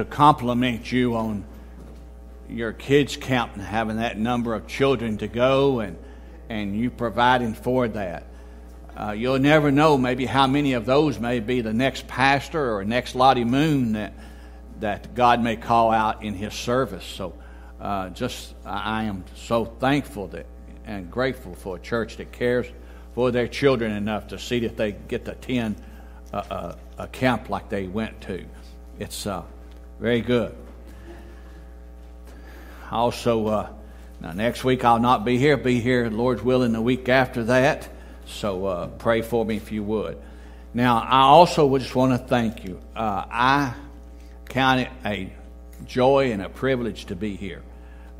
to compliment you on your kids' camp and having that number of children to go and, and you providing for that. Uh, you'll never know maybe how many of those may be the next pastor or next Lottie Moon that, that God may call out in his service. So uh, just I am so thankful that and grateful for a church that cares for their children enough to see that they get to attend a, a, a camp like they went to. It's uh, very good. Also, uh, now next week I'll not be here. Be here, Lord's willing, the week after that. So uh, pray for me if you would. Now, I also just want to thank you. Uh, I count it a joy and a privilege to be here.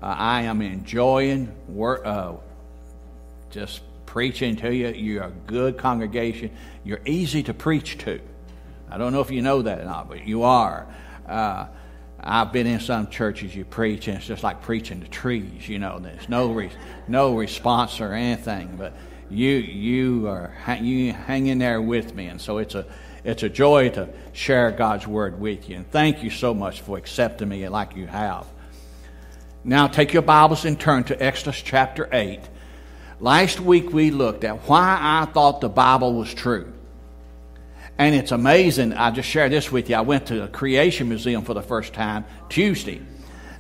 Uh, I am enjoying uh, just preaching to you. You're a good congregation. You're easy to preach to. I don't know if you know that or not, but you are. Uh, I've been in some churches you preach, and it's just like preaching to trees. You know, there's no re- no response or anything. But you you are you hang in there with me, and so it's a it's a joy to share God's word with you. And thank you so much for accepting me like you have. Now take your Bibles and turn to Exodus chapter eight. Last week we looked at why I thought the Bible was true. And it's amazing. I just shared this with you. I went to the Creation Museum for the first time Tuesday.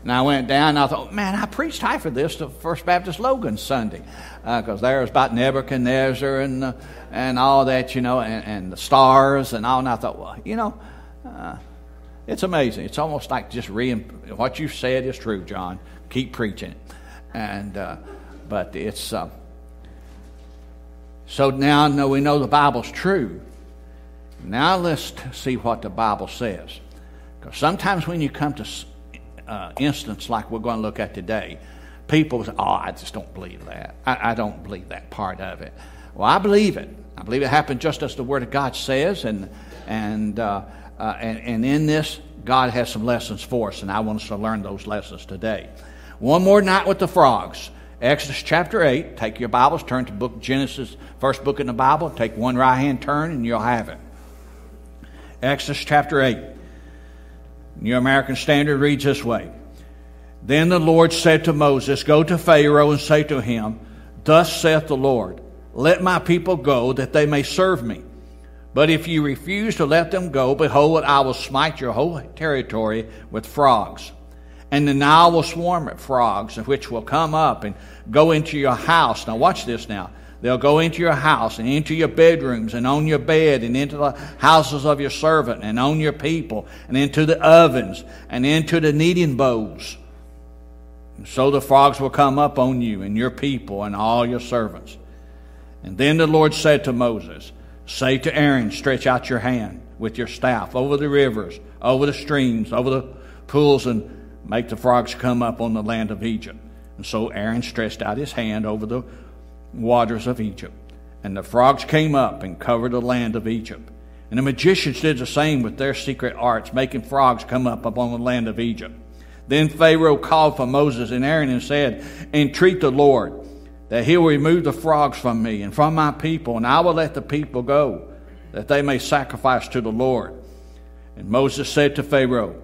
And I went down and I thought, man, I preached high for this to First Baptist Logan Sunday. Because uh, there was about Nebuchadnezzar and, uh, and all that, you know, and, and, the stars and all. And I thought, well, you know, uh, it's amazing. It's almost like just re what you said is true, John. Keep preaching. And, uh, but it's, uh, so now no, we know the Bible's true. Now let's see what the Bible says. Because sometimes when you come to uh, instance like we're going to look at today, people say, oh, I just don't believe that. I, I don't believe that part of it. Well, I believe it. I believe it happened just as the Word of God says, and, and, uh, uh, and, and in this, God has some lessons for us, and I want us to learn those lessons today. One more night with the frogs. Exodus chapter 8. Take your Bibles, turn to book Genesis, first book in the Bible. Take one right hand turn, and you'll have it. Exodus chapter 8. New American Standard reads this way Then the Lord said to Moses, Go to Pharaoh and say to him, Thus saith the Lord, Let my people go, that they may serve me. But if you refuse to let them go, behold, I will smite your whole territory with frogs. And the Nile will swarm with frogs, which will come up and go into your house. Now, watch this now. They'll go into your house and into your bedrooms and on your bed and into the houses of your servant and on your people and into the ovens and into the kneading bowls. And so the frogs will come up on you and your people and all your servants. And then the Lord said to Moses, Say to Aaron, stretch out your hand with your staff over the rivers, over the streams, over the pools, and make the frogs come up on the land of Egypt. And so Aaron stretched out his hand over the waters of Egypt. And the frogs came up and covered the land of Egypt. And the magicians did the same with their secret arts, making frogs come up upon the land of Egypt. Then Pharaoh called for Moses and Aaron and said, Entreat the Lord that he will remove the frogs from me and from my people, and I will let the people go, that they may sacrifice to the Lord. And Moses said to Pharaoh,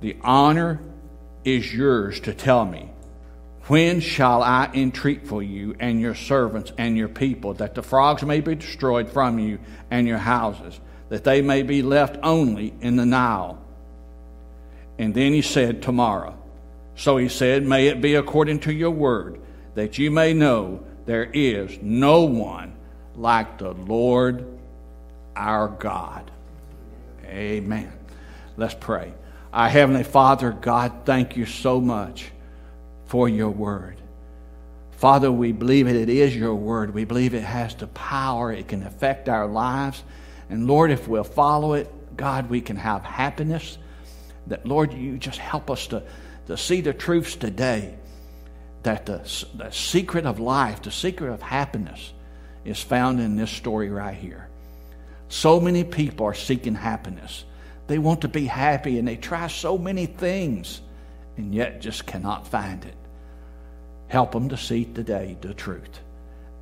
The honor is yours to tell me when shall I entreat for you and your servants and your people, that the frogs may be destroyed from you and your houses, that they may be left only in the Nile? And then he said, Tomorrow. So he said, May it be according to your word, that you may know there is no one like the Lord our God. Amen. Let's pray. Our Heavenly Father, God, thank you so much for your word. Father, we believe it, it is your word. We believe it has the power, it can affect our lives. And Lord, if we'll follow it, God, we can have happiness. That, Lord, you just help us to, to see the truths today. That the, the secret of life, the secret of happiness, is found in this story right here. So many people are seeking happiness. They want to be happy and they try so many things and yet just cannot find it. Help them to see today the truth.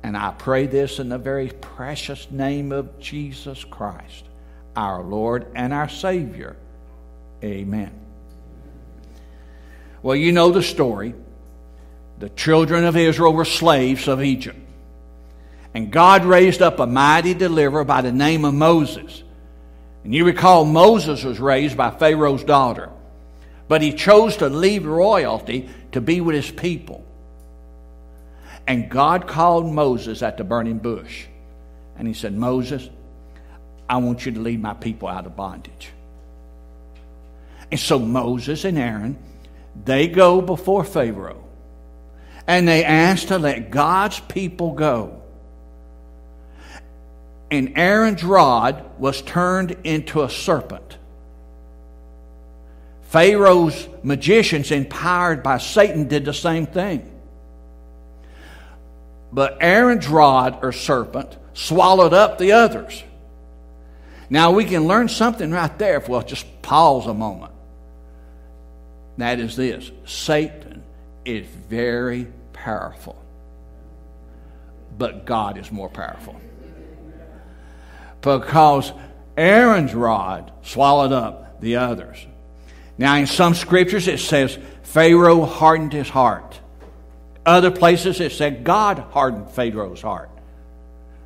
And I pray this in the very precious name of Jesus Christ, our Lord and our Savior. Amen. Well, you know the story. The children of Israel were slaves of Egypt. And God raised up a mighty deliverer by the name of Moses. And you recall Moses was raised by Pharaoh's daughter. But he chose to leave royalty to be with his people. And God called Moses at the burning bush. And he said, Moses, I want you to lead my people out of bondage. And so Moses and Aaron, they go before Pharaoh. And they ask to let God's people go. And Aaron's rod was turned into a serpent. Pharaoh's magicians, empowered by Satan, did the same thing. But Aaron's rod or serpent swallowed up the others. Now we can learn something right there if we'll just pause a moment. That is this Satan is very powerful, but God is more powerful. Because Aaron's rod swallowed up the others. Now, in some scriptures, it says Pharaoh hardened his heart. Other places, it said God hardened Pharaoh's heart.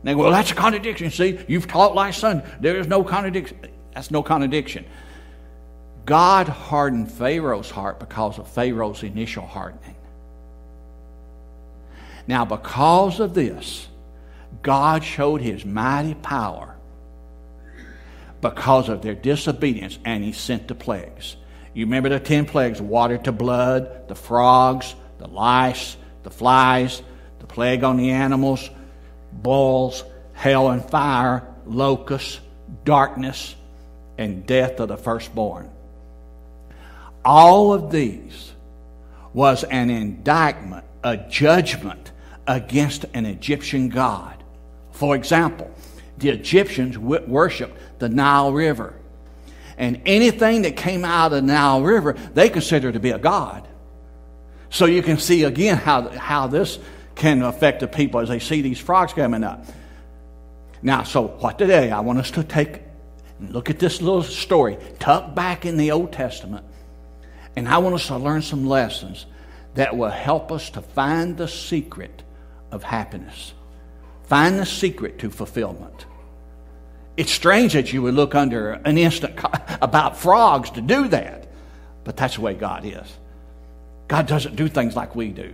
They go, well, that's a contradiction. See, you've taught like Sunday. There is no contradiction. That's no contradiction. God hardened Pharaoh's heart because of Pharaoh's initial hardening. Now, because of this, God showed his mighty power because of their disobedience, and he sent the plagues. You remember the ten plagues water to blood, the frogs, the lice, the flies, the plague on the animals, boils, hail and fire, locusts, darkness, and death of the firstborn. All of these was an indictment, a judgment against an Egyptian god. For example, the Egyptians worshiped the Nile River. And anything that came out of the Nile River, they considered to be a god. So you can see again how, how this can affect the people as they see these frogs coming up. Now, so what today? I want us to take look at this little story tucked back in the Old Testament, and I want us to learn some lessons that will help us to find the secret of happiness, find the secret to fulfillment. It's strange that you would look under an instant about frogs to do that, but that's the way God is. God doesn't do things like we do.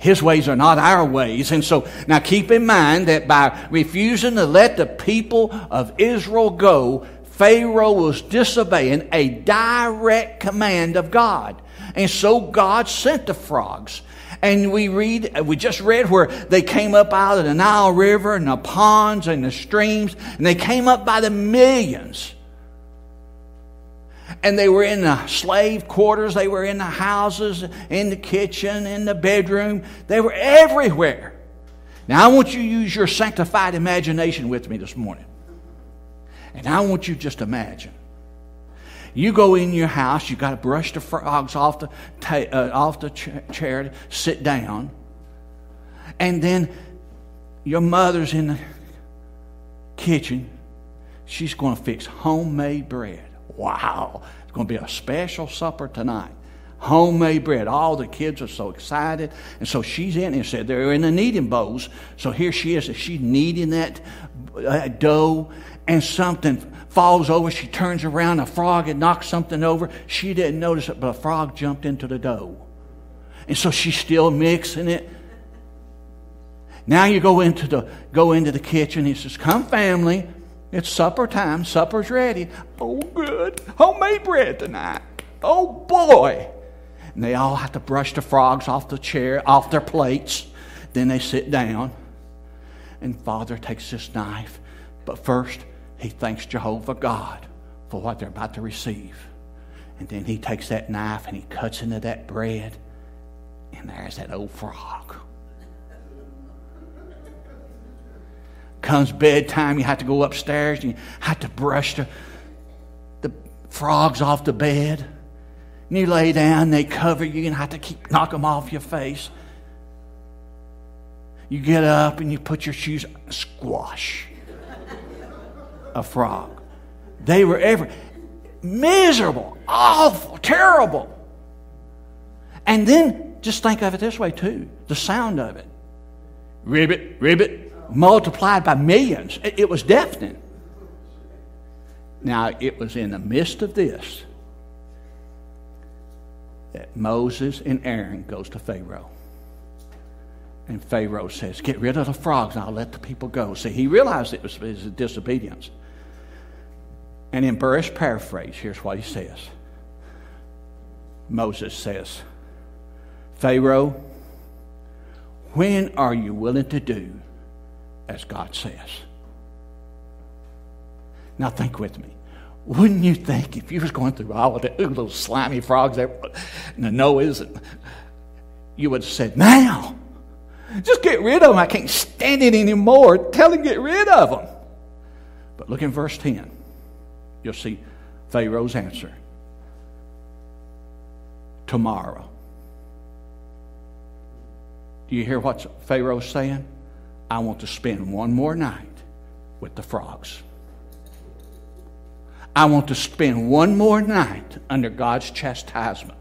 His ways are not our ways. And so now keep in mind that by refusing to let the people of Israel go, Pharaoh was disobeying a direct command of God. And so God sent the frogs. And we read, uh, we just read where they came up out of the Nile River and the ponds and the streams, and they came up by the millions and they were in the slave quarters, they were in the houses, in the kitchen, in the bedroom, they were everywhere. Now, I want you to use your sanctified imagination with me this morning. And I want you just imagine. You go in your house, you got to brush the frogs off the, ta- uh, off the ch- chair, sit down, and then your mother's in the kitchen. She's going to fix homemade bread wow, it's going to be a special supper tonight. Homemade bread. All the kids are so excited. And so she's in and said they're in the kneading bowls. So here she is. She's kneading that, that dough, and something falls over. She turns around. A frog had knocked something over. She didn't notice it, but a frog jumped into the dough. And so she's still mixing it. Now you go into the go into the kitchen. He says, "Come, family." It's supper time. Supper's ready. Oh, good. Homemade bread tonight. Oh, boy. And they all have to brush the frogs off the chair, off their plates. Then they sit down. And Father takes this knife. But first, he thanks Jehovah God for what they're about to receive. And then he takes that knife and he cuts into that bread. And there's that old frog. Comes bedtime, you have to go upstairs and you have to brush the, the frogs off the bed. And you lay down, they cover you, and you have to keep knock them off your face. You get up and you put your shoes, squash. A frog. They were ever. miserable, awful, terrible. And then just think of it this way, too the sound of it. Ribbit, ribbit, multiplied by millions. It, it was deafening. Now, it was in the midst of this that Moses and Aaron goes to Pharaoh. And Pharaoh says, Get rid of the frogs and I'll let the people go. See, he realized it was his disobedience. And in Burris paraphrase, here's what he says Moses says, Pharaoh, when are you willing to do as God says? Now think with me. Wouldn't you think if you was going through all of the little slimy frogs there, the Noahs, you would have said, now, just get rid of them. I can't stand it anymore. Tell him get rid of them. But look in verse 10. You'll see Pharaoh's answer. Tomorrow. Do you hear what Pharaoh's saying? I want to spend one more night with the frogs. I want to spend one more night under God's chastisement.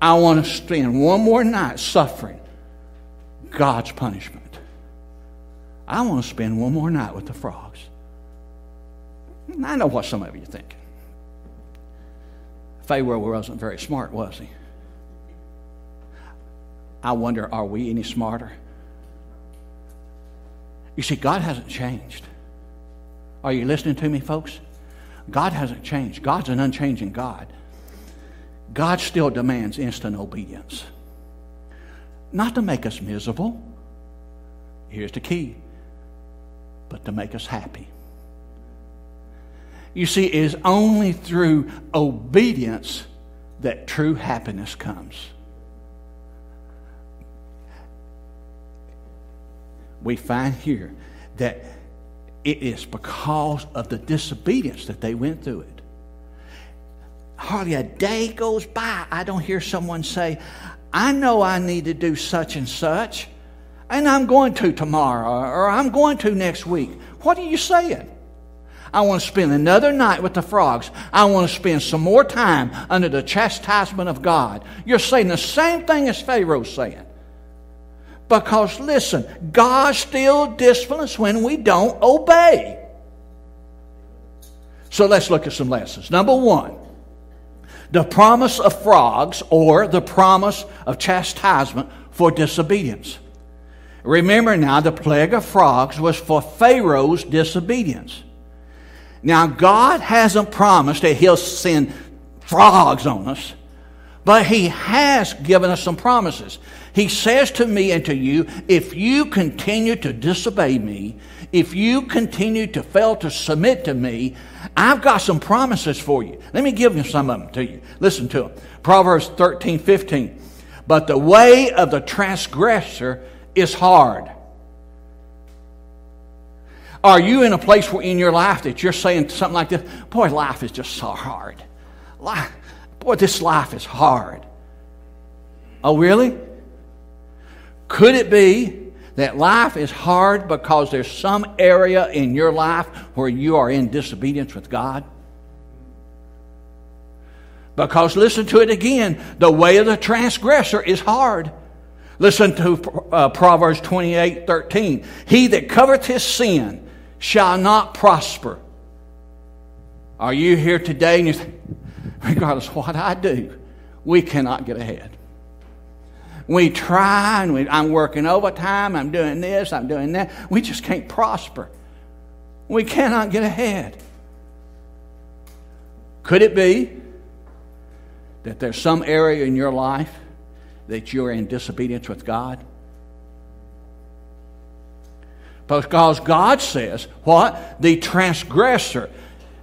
I want to spend one more night suffering God's punishment. I want to spend one more night with the frogs. I know what some of you thinking. Pharaoh wasn't very smart, was he? I wonder, are we any smarter? You see, God hasn't changed. Are you listening to me, folks? God hasn't changed. God's an unchanging God. God still demands instant obedience. Not to make us miserable. Here's the key. But to make us happy. You see, it is only through obedience that true happiness comes. We find here that it is because of the disobedience that they went through it. Hardly a day goes by, I don't hear someone say, I know I need to do such and such, and I'm going to tomorrow, or I'm going to next week. What are you saying? I want to spend another night with the frogs. I want to spend some more time under the chastisement of God. You're saying the same thing as Pharaoh's saying. Because listen, God still disciplines when we don't obey. So let's look at some lessons. Number one, the promise of frogs or the promise of chastisement for disobedience. Remember now, the plague of frogs was for Pharaoh's disobedience. Now, God hasn't promised that He'll send frogs on us, but He has given us some promises. He says to me and to you, if you continue to disobey me, if you continue to fail to submit to me, I've got some promises for you. Let me give you some of them to you. Listen to them. Proverbs 13, 15. But the way of the transgressor is hard are you in a place where in your life that you're saying something like this? Boy, life is just so hard. Life, boy, this life is hard. Oh, really? Could it be that life is hard because there's some area in your life where you are in disobedience with God? Because listen to it again the way of the transgressor is hard. Listen to uh, Proverbs 28 13. He that covereth his sin shall not prosper. Are you here today and you think, regardless of what I do, we cannot get ahead? We try and we, I'm working overtime, I'm doing this, I'm doing that. We just can't prosper. We cannot get ahead. Could it be that there's some area in your life that you're in disobedience with God? Because God says, what? The transgressor,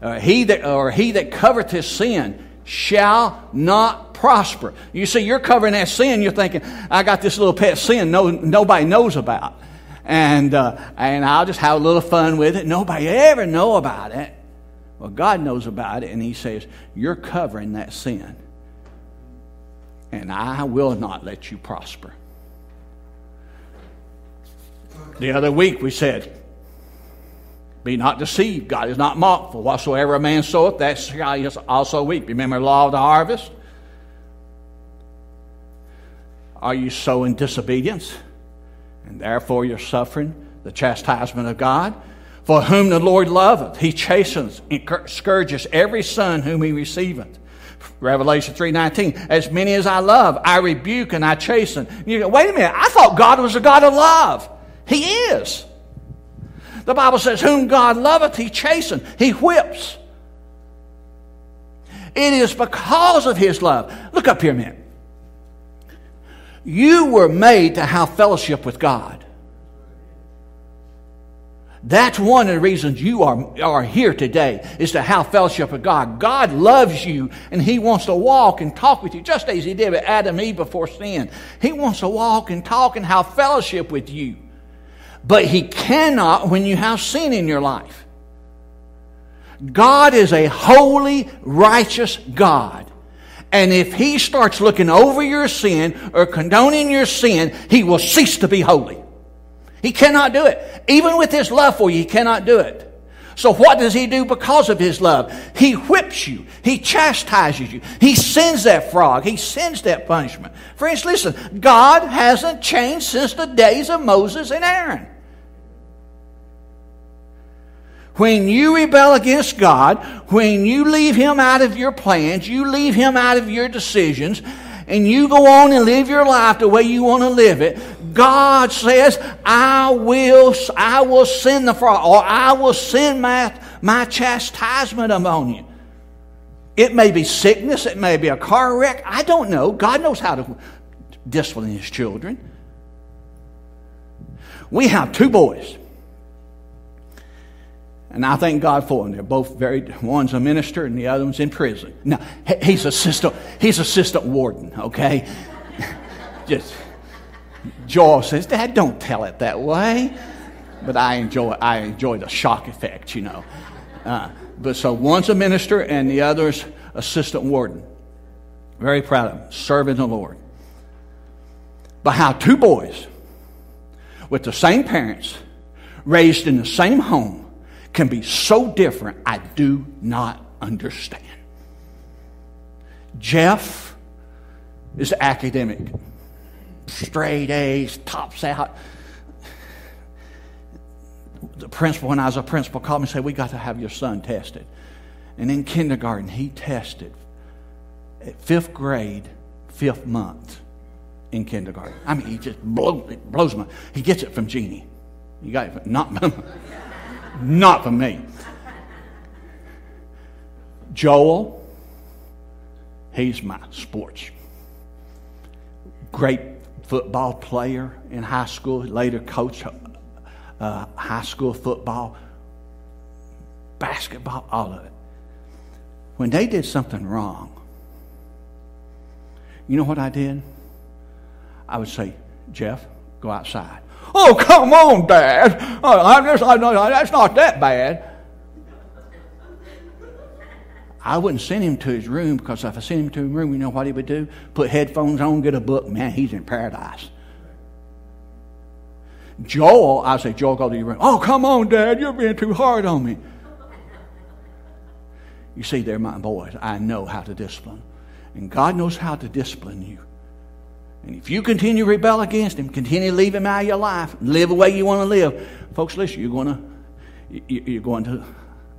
uh, he that, or he that covereth his sin, shall not prosper. You see, you're covering that sin, you're thinking, I got this little pet sin no, nobody knows about. And, uh, and I'll just have a little fun with it. Nobody ever know about it. Well, God knows about it, and He says, You're covering that sin. And I will not let you prosper. The other week we said, Be not deceived. God is not mocked. For whatsoever a man soweth, that shall he also reap. Remember the law of the harvest? Are you sowing disobedience? And therefore you're suffering the chastisement of God? For whom the Lord loveth, he chastens and scourges every son whom he receiveth. Revelation 3.19, as many as I love, I rebuke and I chasten. You go, wait a minute, I thought God was a God of love. He is. The Bible says, whom God loveth, he chastens, he whips. It is because of his love. Look up here a minute. You were made to have fellowship with God. That's one of the reasons you are, are here today, is to have fellowship with God. God loves you and He wants to walk and talk with you, just as He did with Adam and Eve before sin. He wants to walk and talk and have fellowship with you. But He cannot when you have sin in your life. God is a holy, righteous God. And if He starts looking over your sin or condoning your sin, He will cease to be holy. He cannot do it. Even with his love for you, he cannot do it. So what does he do because of his love? He whips you. He chastises you. He sends that frog. He sends that punishment. Friends, listen, God hasn't changed since the days of Moses and Aaron. When you rebel against God, when you leave Him out of your plans, you leave Him out of your decisions, and you go on and live your life the way you want to live it, God says, I will, I will send the frost, or I will send my, my chastisement upon you. It may be sickness, it may be a car wreck. I don't know. God knows how to discipline his children. We have two boys. And I thank God for them. They're both very, one's a minister and the other one's in prison. Now, he's assistant, he's assistant warden, okay? Just Joel says, Dad, don't tell it that way. But I enjoy, I enjoy the shock effect, you know. Uh, but so one's a minister and the other's assistant warden. Very proud of him, serving the Lord. But how two boys with the same parents, raised in the same home, can be so different, I do not understand. Jeff is academic straight A's, tops out. The principal, when I was a principal, called me and said, We got to have your son tested. And in kindergarten, he tested at fifth grade, fifth month in kindergarten. I mean, he just blows, blows my. He gets it from Jeannie. You got it from, not, not for me. Joel, he's my sports. Great football player in high school, later coached uh, high school football, basketball, all of it. When they did something wrong, you know what I did? I would say, Jeff, go outside. Oh, come on, Dad. Oh, I just, I, that's not that bad. I wouldn't send him to his room because if I sent him to his room, you know what he would do? Put headphones on, get a book. Man, he's in paradise. Joel, I say, Joel, go to your room. Oh, come on, Dad, you're being too hard on me. You see, they're my boys. I know how to discipline. And God knows how to discipline you. And if you continue to rebel against Him, continue to leave Him out of your life, live the way you want to live, folks, listen, you're going to, you're going to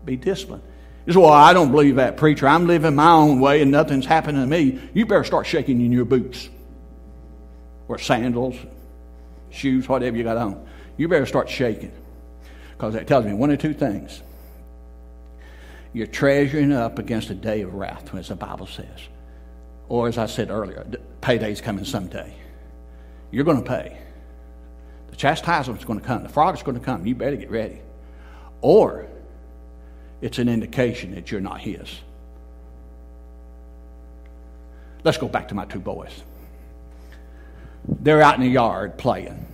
be disciplined. You say, well, I don't believe that, preacher. I'm living my own way and nothing's happening to me. You better start shaking in your boots or sandals, shoes, whatever you got on. You better start shaking because that tells me one or two things. You're treasuring up against a day of wrath, as the Bible says. Or, as I said earlier, payday's coming someday. You're going to pay. The chastisement's going to come. The frog's going to come. You better get ready. Or it's an indication that you're not His. Let's go back to my two boys. They're out in the yard playing.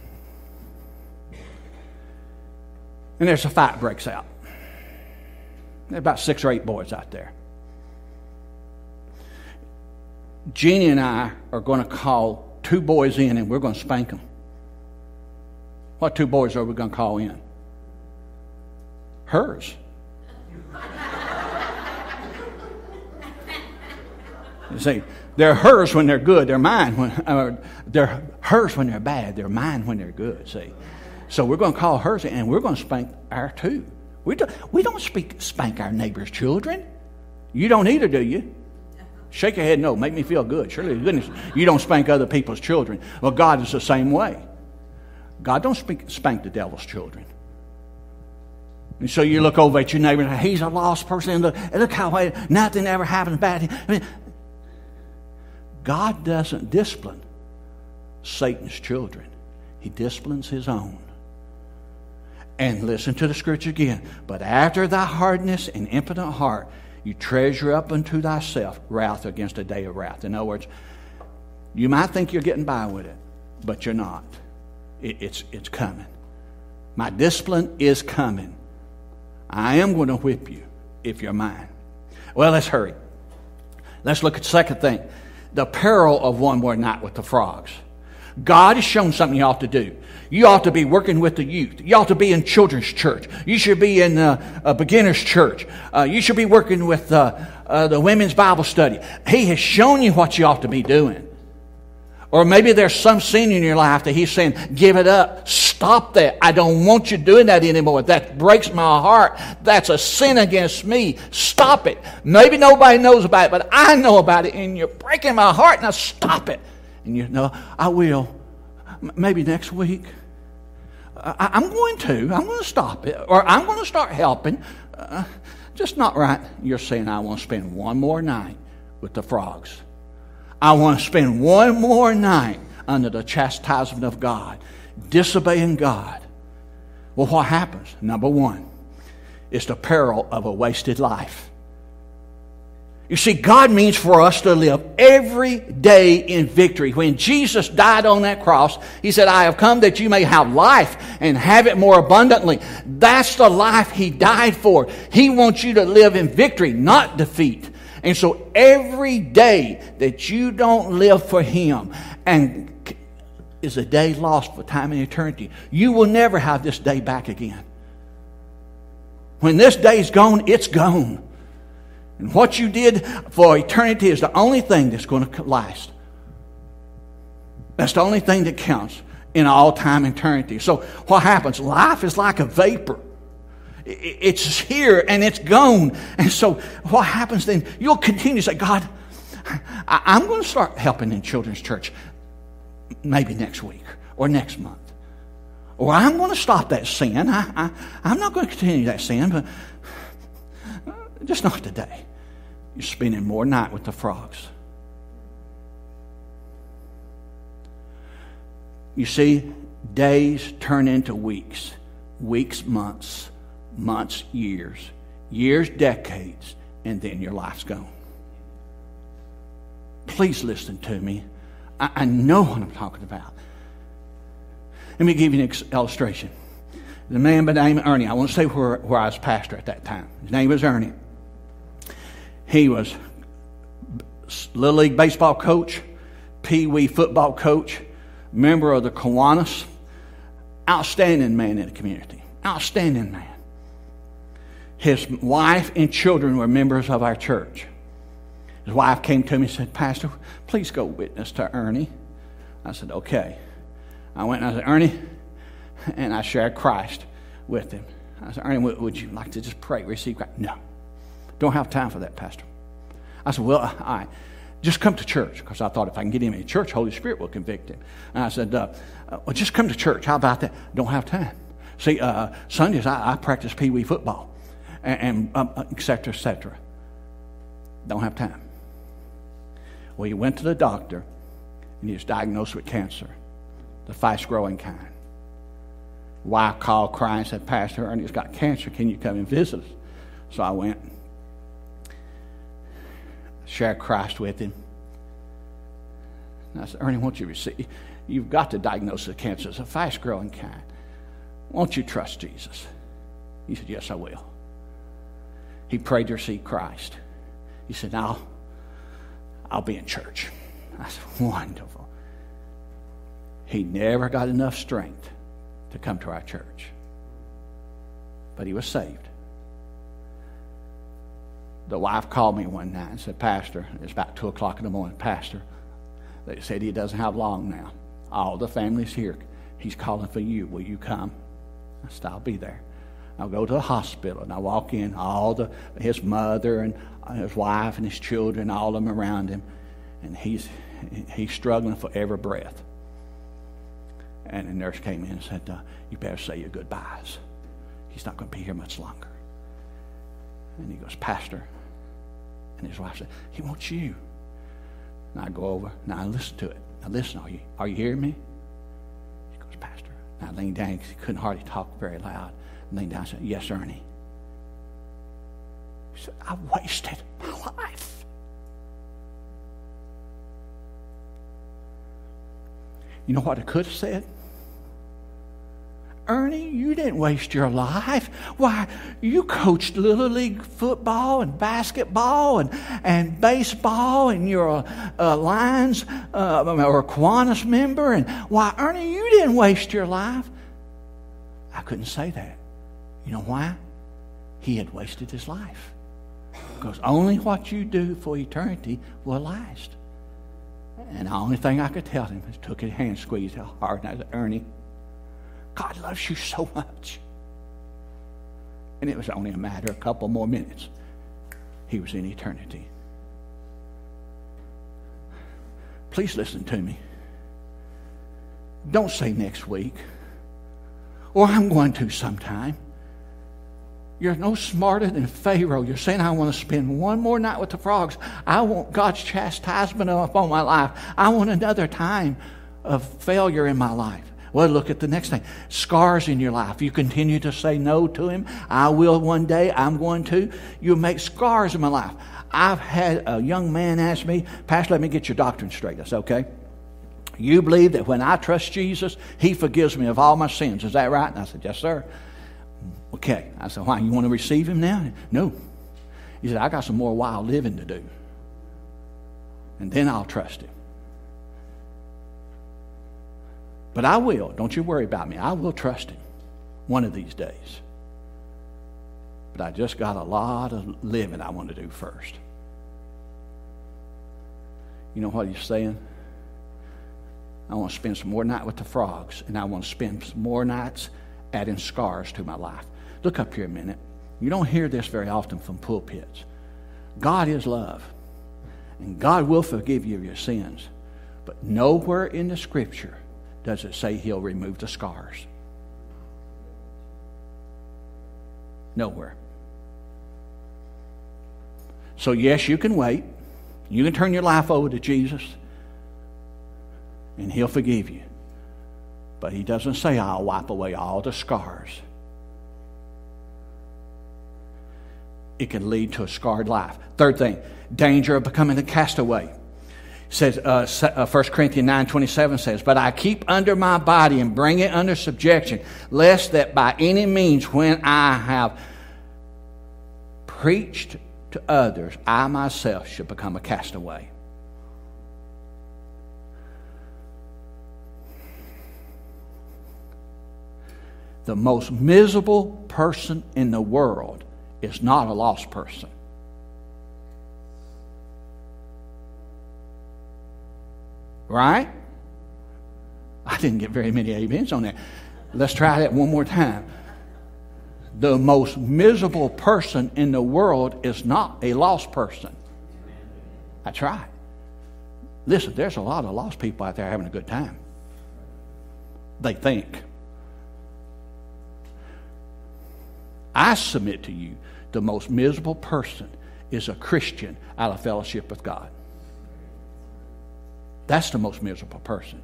And there's a fight breaks out. There's about six or eight boys out there. Jeannie and I are going to call two boys in and we're going to spank them. What two boys are we going to call in? Hers. You see, they're hers when they're good. They're mine when uh, they're hers when they're bad. They're mine when they're good. See, so we're going to call hers, and we're going to spank our too. We don't, we don't speak, spank our neighbor's children. You don't either, do you? Shake your head no. Make me feel good. Surely, goodness, you don't spank other people's children. Well, God is the same way. God don't spank the devil's children. And so you look over at your neighbor and say, he's a lost person. And look, look how uh, nothing ever happens bad. I mean, God doesn't discipline Satan's children, He disciplines His own. And listen to the scripture again. But after thy hardness and impotent heart, you treasure up unto thyself wrath against a day of wrath. In other words, you might think you're getting by with it, but you're not. It, it's, it's coming. My discipline is coming. I am going to whip you if you're mine. Well, let's hurry. Let's look at the second thing the peril of one more night with the frogs. God has shown something you ought to do. You ought to be working with the youth. You ought to be in children's church. You should be in uh, a beginner's church. Uh, you should be working with uh, uh, the women's Bible study. He has shown you what you ought to be doing. Or maybe there's some sin in your life that He's saying, give it up. Stop that. I don't want you doing that anymore. That breaks my heart. That's a sin against me. Stop it. Maybe nobody knows about it, but I know about it, and you're breaking my heart. Now stop it. And you know, I will. Maybe next week. I, am going to. I'm going to stop it. Or I'm going to start helping. Uh, just not right. You're saying, I want to spend one more night with the frogs. I want to spend one more night under the chastisement of God, disobeying God. Well, what happens? Number one, it's the peril of a wasted life. You see, God means for us to live every day in victory. When Jesus died on that cross, He said, I have come that you may have life and have it more abundantly. That's the life He died for. He wants you to live in victory, not defeat. And so every day that you don't live for Him and is a day lost for time and eternity, you will never have this day back again. When this day's gone, it's gone. And what you did for eternity is the only thing that's going to last. That's the only thing that counts in all time eternity. So what happens? Life is like a vapor. It's here and it's gone. And so what happens then? You'll continue to say, God, I'm going to start helping in children's church maybe next week or next month. Or I'm going to stop that sin. I, I, am not going to continue that sin, but just not today. You're spending more night with the frogs. You see, days turn into weeks, weeks, months, months, years, years, decades, and then your life's gone. Please listen to me. I, I know what I'm talking about. Let me give you an illustration. The man by the name of Ernie, I won't say where, where I was pastor at that time. His name was Ernie. He was Little League baseball coach, Pee Wee football coach, member of the Kiwanis. Outstanding man in the community. Outstanding man. His wife and children were members of our church. His wife came to me and said, Pastor, please go witness to Ernie. I said, okay. I went and I said, Ernie, and I shared Christ with him. I said, Ernie, would you like to just pray, receive Christ? No. Don't have time for that, Pastor. I said, well, right. Just come to church, because I thought if I can get him in church, Holy Spirit will convict him. And I said, uh, uh, well, just come to church. How about that? Don't have time. See, uh, Sundays I, I practice pee wee football and, and um, et cetera, et cetera. Don't have time. Well, he went to the doctor and he was diagnosed with cancer, the fast growing kind. Wife called crying said, Pastor Ernie's got cancer. Can you come and visit us? So I went, shared Christ with him. And I said, Ernie, won't you receive? You've got to diagnose the cancer. It's a fast growing kind. Won't you trust Jesus? He said, Yes, I will. He prayed to receive Christ. He said, Now, I'll be in church. I said, Wonderful. He never got enough strength to come to our church. But he was saved The wife called me one night and said, Pastor, it's about 2 o'clock in the morning, Pastor, they said he doesn't have long now. All the family's here. He's calling for you. Will you come? I said, I'll be there. I'll go to the hospital and I walk in, all the his mother and his wife and his children, all of them around him, and he's he's struggling for every breath. And the nurse came in and said, uh, "You better say your goodbyes. He's not going to be here much longer." And he goes, "Pastor," and his wife said, "He wants you." And I go over and I listen to it. Now listen, are you are you hearing me? He goes, "Pastor." And I leaned down. Because he couldn't hardly talk very loud. I leaned down and said, "Yes, Ernie." He said, "I wasted my life." You know what I could have said? Ernie, you didn't waste your life. Why, you coached Little League football and basketball and, and baseball, and you're a, a Lions uh, or a Kiwanis member. And why, Ernie, you didn't waste your life. I couldn't say that. You know why? He had wasted his life. Because only what you do for eternity will last. And the only thing I could tell him is took his hand, squeezed hard, and I said, Ernie, God loves you so much. And it was only a matter of a couple more minutes. He was in eternity. Please listen to me. Don't say next week, or I'm going to sometime. You're no smarter than Pharaoh. You're saying, I want to spend one more night with the frogs. I want God's chastisement upon my life. I want another time of failure in my life. Well, look at the next thing scars in your life. You continue to say no to Him. I will one day. I'm going to. You make scars in my life. I've had a young man ask me, Pastor, let me get your doctrine straight. I said, okay. You believe that when I trust Jesus, He forgives me of all my sins. Is that right? And I said, Yes, sir. Okay. I said, Why? You want to receive Him now? No. He said, I got some more wild living to do. And then I'll trust Him. But I will. Don't you worry about me. I will trust him one of these days. But I just got a lot of living I want to do first. You know what he's saying? I want to spend some more night with the frogs, and I want to spend some more nights adding scars to my life. Look up here a minute. You don't hear this very often from pulpits. God is love, and God will forgive you of your sins. But nowhere in the scripture does it say he'll remove the scars? Nowhere. So, yes, you can wait. You can turn your life over to Jesus, and he'll forgive you. But he doesn't say, I'll wipe away all the scars. It can lead to a scarred life. Third thing, danger of becoming a castaway says uh, 1 uh, corinthians 9 27 says but i keep under my body and bring it under subjection lest that by any means when i have preached to others i myself should become a castaway. The most miserable person in the world is not a lost person Right? I didn't get very many amens on that. Let's try that one more time. The most miserable person in the world is not a lost person. I right. Listen, there's a lot of lost people out there having a good time. They think. I submit to you the most miserable person is a Christian out of fellowship with God. That's the most miserable person.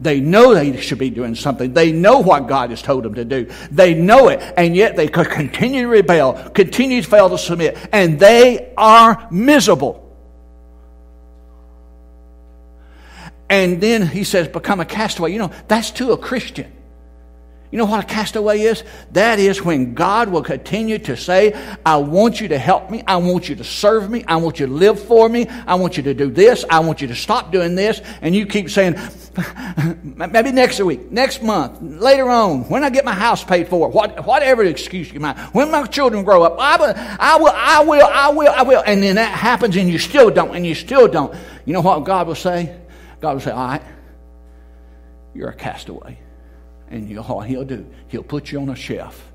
They know they should be doing something. They know what God has told them to do. They know it, and yet they continue to rebel, continue to fail to submit, and they are miserable. And then he says, become a castaway. You know, that's to a Christian. You know what a castaway is? That is when God will continue to say, I want you to help me. I want you to serve me. I want you to live for me. I want you to do this. I want you to stop doing this. And you keep saying, maybe next week, next month, later on, when I get my house paid for, what, whatever excuse you might, when my children grow up, I will, I will, I will, I will, I will. And then that happens and you still don't, and you still don't. You know what God will say? God will say, all right, you're a castaway. And you what he'll do, he'll put you on a shelf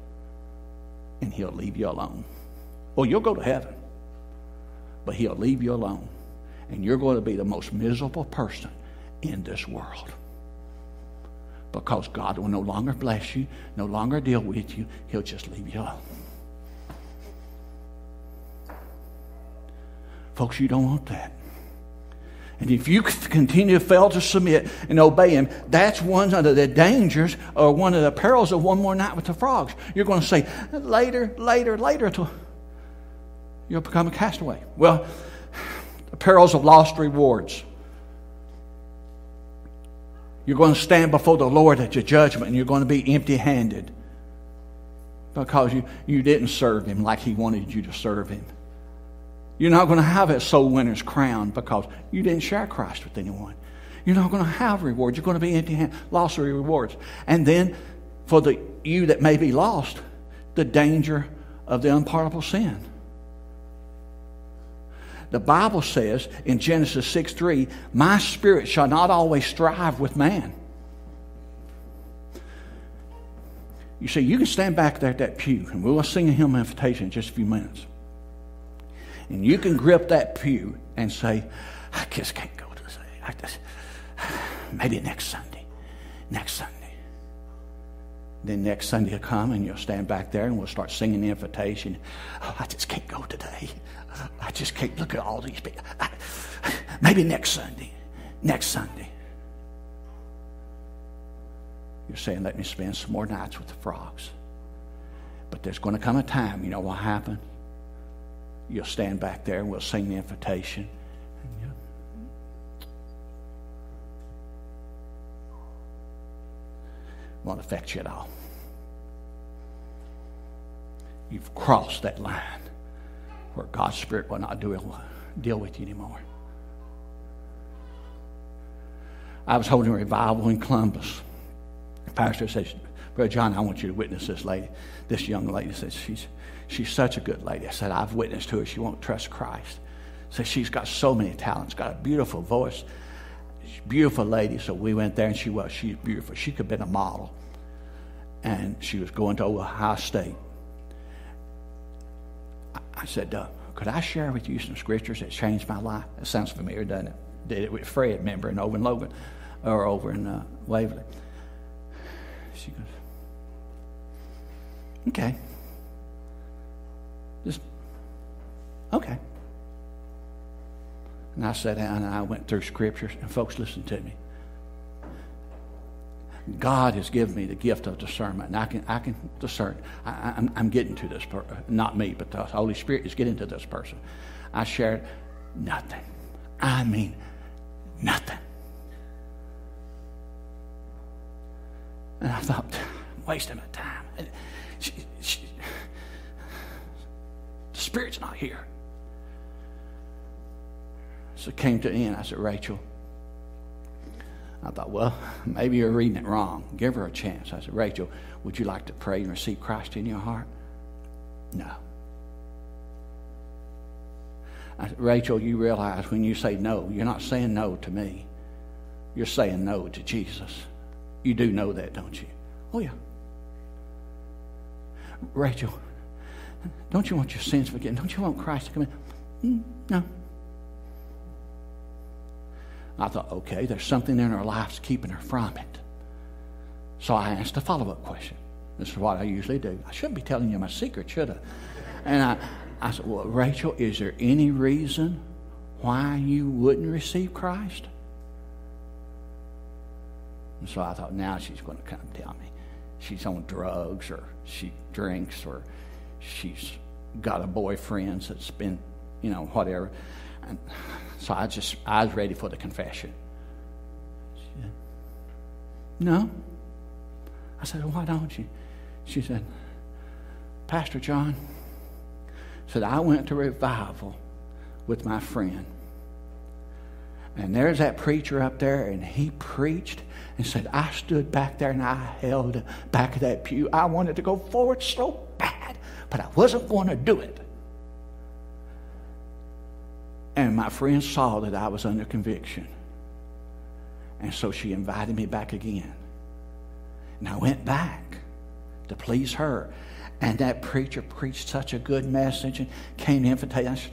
and he'll leave you alone. Well, you'll go to heaven, but he'll leave you alone. And you're going to be the most miserable person in this world. Because God will no longer bless you, no longer deal with you, he'll just leave you alone. Folks, you don't want that. And if you continue to fail to submit and obey Him, that's one of the dangers or one of the perils of one more night with the frogs. You're going to say, later, later, later, until you'll become a castaway. Well, the perils of lost rewards. You're going to stand before the Lord at your judgment and you're going to be empty handed because you, you didn't serve Him like He wanted you to serve Him. You're not going to have a soul winner's crown because you didn't share Christ with anyone. You're not going to have rewards. You're going to be empty handed, lost of rewards. And then for the you that may be lost, the danger of the unpardonable sin. The Bible says in Genesis 6 3, My spirit shall not always strive with man. You see, you can stand back there at that pew, and we'll sing a hymn invitation in just a few minutes. And you can grip that pew and say, I just can't go to this. I just, maybe next Sunday. Next Sunday. Then next Sunday will come and you'll stand back there and we'll start singing the invitation. Oh, I just can't go today. I just can't look at all these people. I, maybe next Sunday. Next Sunday. You're saying, let me spend some more nights with the frogs. But there's going to come a time, you know what happens? You'll stand back there and we'll sing the invitation. Won't affect you at all. You've crossed that line where God's Spirit will not deal, deal with you anymore. I was holding a revival in Columbus. The pastor says, Brother John, I want you to witness this lady. This young lady says she's She's such a good lady. I said, I've witnessed to her. She won't trust Christ. So she's got so many talents, got a beautiful voice. She's a beautiful lady. So we went there and she was. She's beautiful. She could have been a model. And she was going to Ohio State. I said, uh, could I share with you some scriptures that changed my life? It sounds familiar, doesn't it? Did it with Fred, remember, in over in Logan or over in uh, Waverly. She goes, okay. Just, okay. And I sat down and I went through scriptures, and folks, listen to me. God has given me the gift of discernment, I can, I can discern. I, am I'm getting to this, person, not me, but the Holy Spirit is getting to this person. I shared nothing. I mean, nothing. And I thought, I'm wasting my time. She, she, Spirit's not here. So it came to an end. I said, Rachel, I thought, well, maybe you're reading it wrong. Give her a chance. I said, Rachel, would you like to pray and receive Christ in your heart? No. I said, Rachel, you realize when you say no, you're not saying no to me. You're saying no to Jesus. You do know that, don't you? Oh, yeah. Rachel, don't you want your sins forgiven? Don't you want Christ to come in? Mm, no. I thought, okay, there's something in her life keeping her from it. So I asked a follow up question. This is what I usually do. I shouldn't be telling you my secret, should I? And I, I said, Well, Rachel, is there any reason why you wouldn't receive Christ? And so I thought, now she's going to come tell me she's on drugs or she drinks or she's got a boyfriend that's been, you know, whatever. And so I just, I was ready for the confession. She Said, no, I said, Why don't you? She said, Pastor John said, I went to revival with my friend. And there's that preacher up there, and he preached and said, I stood back there and I held back of that pew. I wanted to go forward so bad, but I wasn't going to do it. And my friend saw that I was under conviction. And so she invited me back again. And I went back to please her. And that preacher preached such a good message and came invitation,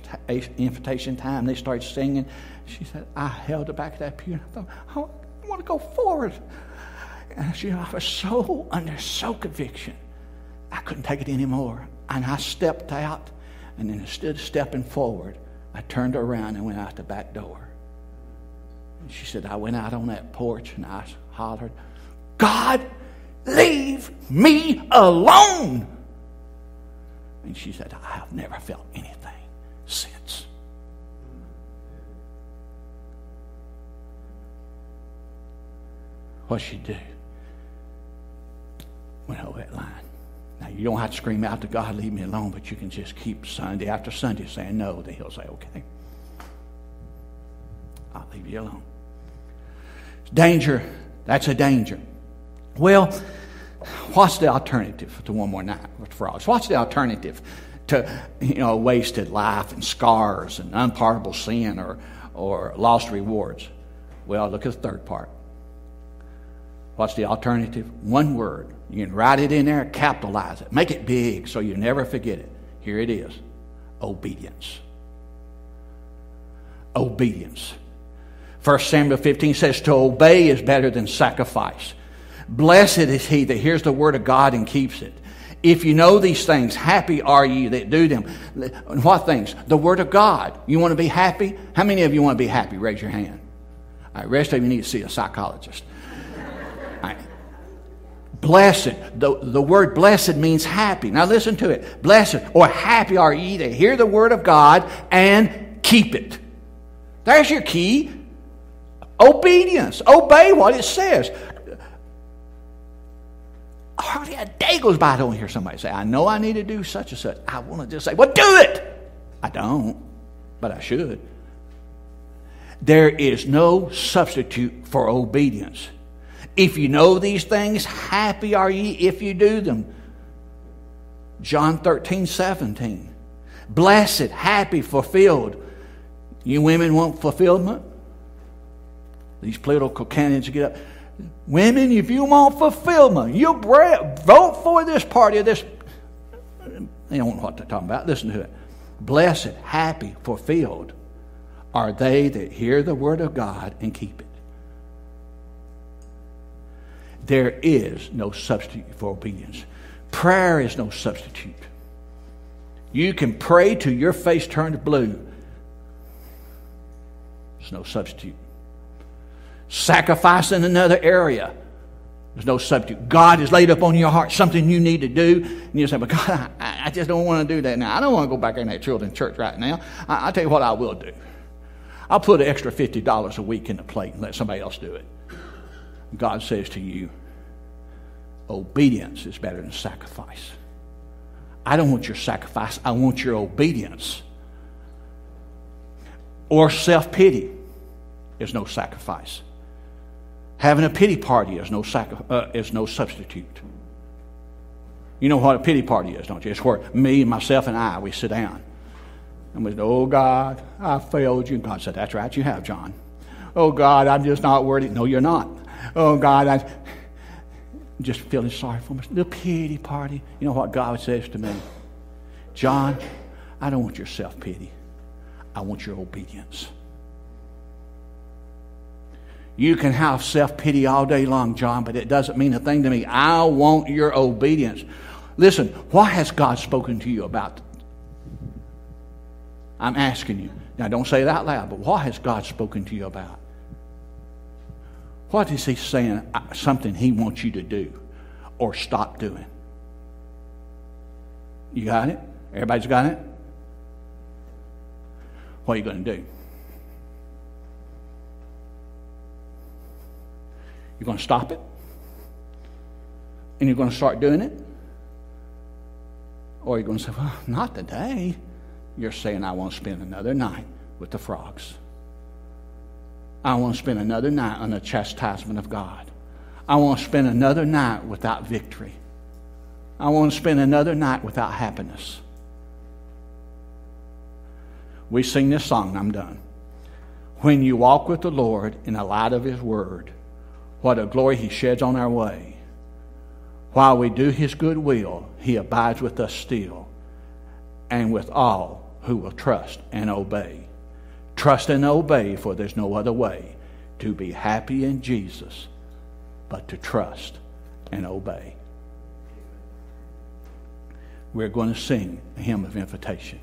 invitation time. They started singing. She said, I held the back of that pew and I thought, I want to go forward. And she, I was so under so conviction, I couldn't take it anymore. And I stepped out, and then instead of stepping forward, I turned around and went out the back door. And she said, I went out on that porch and I hollered, God, leave me alone. And she said, I have never felt anything since. What she do? Went over that line. Now, you don't have to scream out to God, leave me alone, but you can just keep Sunday after Sunday saying no. Then He'll say, okay, I'll leave you alone. Danger, that's a danger. Well, what's the alternative to one more night with frogs? What's the alternative to you know wasted life and scars and unpardonable sin or or lost rewards? Well, look at the third part. What's the alternative? One word. You can write it in there, capitalize it, make it big so you never forget it. Here it is obedience. Obedience. 1 Samuel 15 says, To obey is better than sacrifice. Blessed is he that hears the word of God and keeps it. If you know these things, happy are you that do them. What things? The word of God. You want to be happy? How many of you want to be happy? Raise your hand. All right, rest of you need to see a psychologist. Blessed. The, the word blessed means happy. Now listen to it. Blessed or happy are ye that hear the word of God and keep it. There's your key. Obedience. Obey what it says. Hardly a day goes by I don't hear somebody say, I know I need to do such and such. I want to just say, well, do it. I don't, but I should. There is no substitute for obedience. If you know these things, happy are ye if you do them. John 13, 17. Blessed, happy, fulfilled. You women want fulfillment? These political candidates get up. Women, if you want fulfillment, you vote for this party or this. They don't know what they're talking about. Listen to it. Blessed, happy, fulfilled are they that hear the word of God and keep it. There is no substitute for obedience. Prayer is no substitute. You can pray till your face turns blue. There's no substitute. Sacrifice in another area. There's no substitute. God has laid up on your heart something you need to do. And you say, but God, I, I just don't want to do that now. I don't want to go back in that children's church right now. I, I'll tell you what I will do. I'll put an extra $50 a week in the plate and let somebody else do it. God says to you, obedience is better than sacrifice. I don't want your sacrifice, I want your obedience. Or self pity is no sacrifice. Having a pity party is no, uh, is no substitute. You know what a pity party is, don't you? It's where me, myself, and I, we sit down. And we say, Oh God, I failed you. And God said, That's right, you have, John. Oh God, I'm just not worthy. No, you're not. Oh God, I'm just feeling sorry for myself. The pity party. You know what God says to me? John, I don't want your self pity. I want your obedience. You can have self pity all day long, John, but it doesn't mean a thing to me. I want your obedience. Listen, what has God spoken to you about? I'm asking you. Now, don't say it out loud, but what has God spoken to you about? What is he saying? Uh, something he wants you to do or stop doing. You got it? Everybody's got it? What are you going to do? You're going to stop it? And you're going to start doing it? Or you're going to say, well, not today. You're saying, I won't spend another night with the frogs. I won't spend another night on the chastisement of God. I won't spend another night without victory. I won't spend another night without happiness. We sing this song, I'm done. When you walk with the Lord in the light of His Word, what a glory He sheds on our way. While we do His good will, He abides with us still, and with all who will trust and obey. Trust and obey, for there's no other way to be happy in Jesus but to trust and obey we're going to sing a hymn of invitation.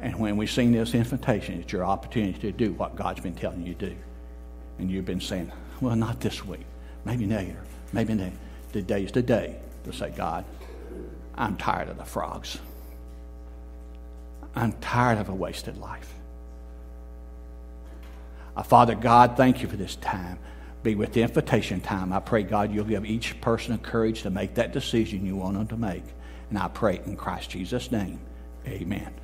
And when we sing this invitation, it's your opportunity to do what God's been telling you to do. And you've been saying, well, not this week. Maybe later. Maybe next. Today's the day to say, God, I'm tired of the frogs. I'm tired of a wasted life. Uh, Father God, thank you for this time be with the invitation time. I pray, God, you'll give each person the courage to make that decision you want them to make. And I pray in Christ Jesus' name, amen.